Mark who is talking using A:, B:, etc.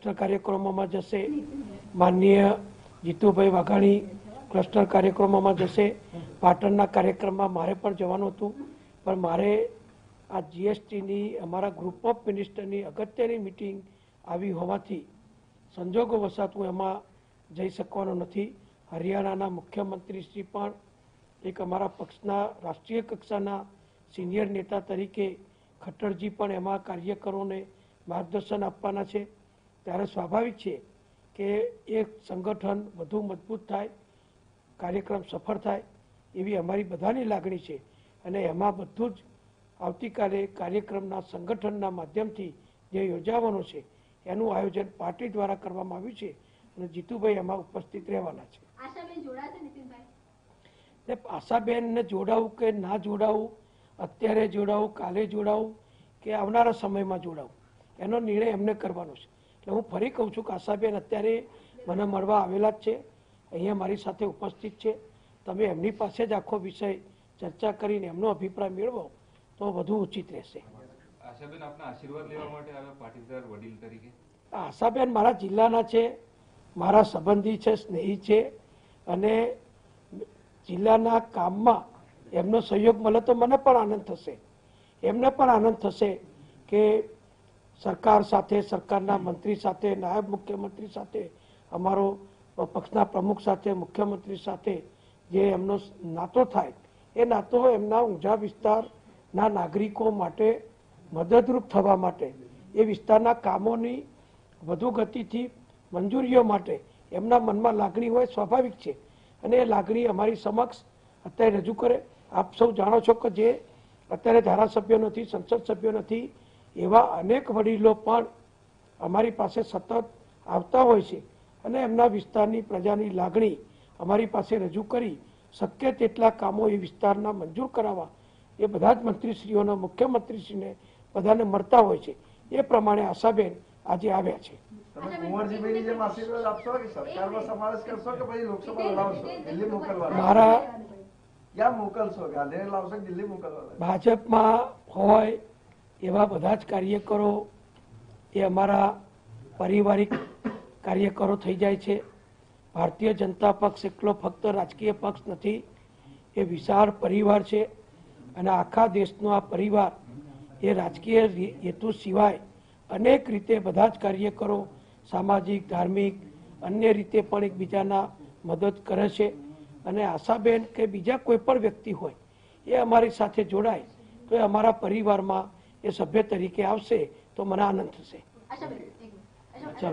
A: Cluster કાર્યક્રમોમાં જશે. માનનીય જીતુભાઈ વાઘાણી ક્લસ્ટર કાર્યક્રમોમાં જશે. પાટણના કાર્યક્રમમાં મારે પણ જવાનું હતું. પણ મારે આ જીએસટીની અમારા ગ્રુપ ઓફ મિનિસ્ટરની અગત્યની મિટિંગ આવી હોવાથી સંજોગો વસાત હું એમાં જઈ શકવાનો નથી. હરિયાણાના મુખ્યમંત્રી શ્રી પણ એક અમારા પક્ષના રાષ્ટ્રીય કક્ષાના સિનિયર નેતા તરીકે ખટ્ટરજી પણ એમાં કાર્યકરોને માર્ગદર્શન આપવાના છે. ત્યારે સ્વાભાવિક છે કે એક સંગઠન વધુ મજબૂત થાય કાર્યક્રમ સફળ થાય એવી અમારી બધાની લાગણી છે. અને એમાં બધું જ આવતીકાલે કાર્યક્રમના સંગઠનના માધ્યમથી જે યોજાવાનો છે એનું આયોજન પાર્ટી દ્વારા કરવામાં આવ્યું છે અને જીતુભાઈ એમાં ઉપસ્થિત રહેવાના છે. ને આશાબેનને જોડાવું કે ના જોડાવું અત્યારે જોડાવું કાલે જોડાવું કે આવનારા સમયમાં જોડાવું એનો નિર્ણય એમને કરવાનો છે. એટલે હું ફરી કહું છું કે આશાબેન અત્યારે મને મળવા આવેલા જ છે. અહીંયા મારી સાથે ઉપસ્થિત છે. તમે એમની પાસે જ આખો વિષય ચર્ચા કરીને એમનો અભિપ્રાય મેળવો તો વધુ ઉચિત રહેશે.
B: આશાબેન આપના આશીર્વાદ લેવા માટે આવ્યા પાટીદાર વડીલ તરીકે?
A: આ આશાબેન મારા જિલ્લાના છે મારા સંબંધી છે સ્નેહી છે અને જિલ્લાના કામમાં એમનો સહયોગ મળે તો મને પણ આનંદ થશે. એમને પણ આનંદ થશે કે સરકાર સાથે, સરકારના મંત્રી સાથે, નાયબ મુખ્યમંત્રી સાથે, અમારો પક્ષના પ્રમુખ સાથે, મુખ્યમંત્રી સાથે જે એમનો નાતો થાય, એ નાતો એમના ઊંઝા વિસ્તારના નાગરિકો માટે મદદરૂપ થવા માટે, એ વિસ્તારના કામોની વધુ ગતિથી મંજૂરીઓ માટે એમના મનમાં લાગણી હોય સ્વાભાવિક છે. અને એ લાગણી અમારી સમક્ષ અત્યારે રજૂ કરે. આપ સૌ જાણો છો કે જે અત્યારે ધારાસભ્યો નથી, સંસદ સભ્યો નથી એવા અનેક વડીલો પણ અમારી પાસે સતત આવતા હોય છે અને એમના વિસ્તારની પ્રજાની લાગણી અમારી પાસે રજૂ કરી શક્ય તેટલા કામો એ વિસ્તારના મંજૂર કરાવવા એ બધા જ મંત્રીશ્રીઓના મુખ્યમંત્રીશ્રીને બધાને મળતા હોય છે. એ પ્રમાણે આશાબેન આજે આવ્યા છે. મારા ભાજપમાં હોય એવા બધા જ કાર્યકરો એ અમારા પારિવારિક કાર્યકરો થઈ જાય છે. ભારતીય જનતા પક્ષ એકલો ફક્ત રાજકીય પક્ષ નથી, એ વિશાળ પરિવાર છે અને આખા દેશનો આ પરિવાર એ રાજકીય હેતુ સિવાય અનેક રીતે બધા જ કાર્યકરો સામાજિક, ધાર્મિક, અન્ય રીતે પણ એકબીજાના મદદ કરે છે. અને આશાબેન કે બીજા કોઈ પણ વ્યક્તિ હોય એ અમારી સાથે જોડાય તો એ અમારા પરિવારમાં એ સભ્ય તરીકે આવશે તો મને આનંદ થશે. ચાલો.